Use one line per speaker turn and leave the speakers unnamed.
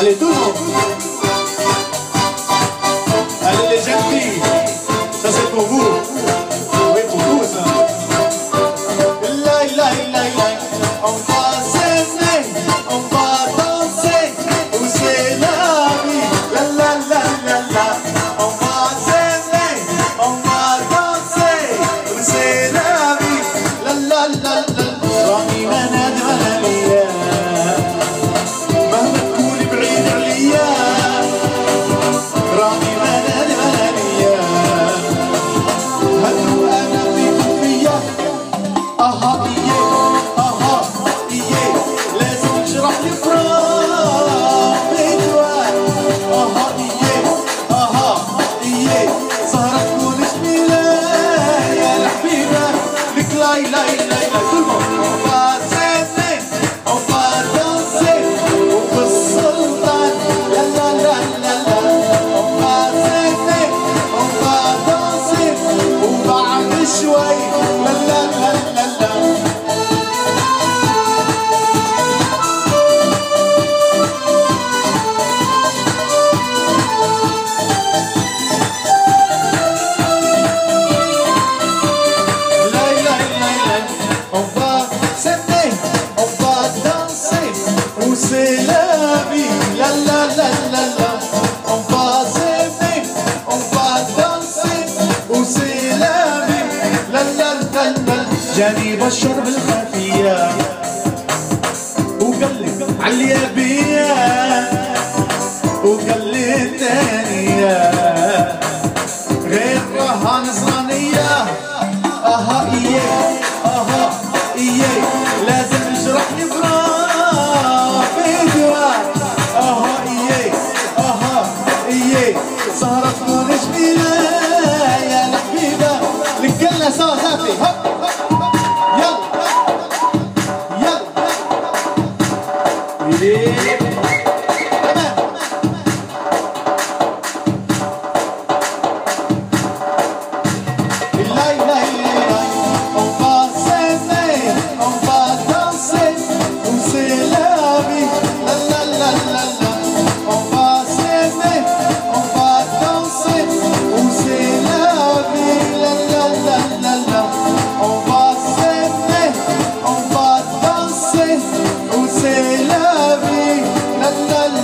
Allez, tout le monde. Allez, les jeunes filles, ça c'est pour vous. lay lay lay lay جاني بشر بالخفية وقال لي بيا وقال لي الثانية. غير رهان صانية أها إيه أها إيه and I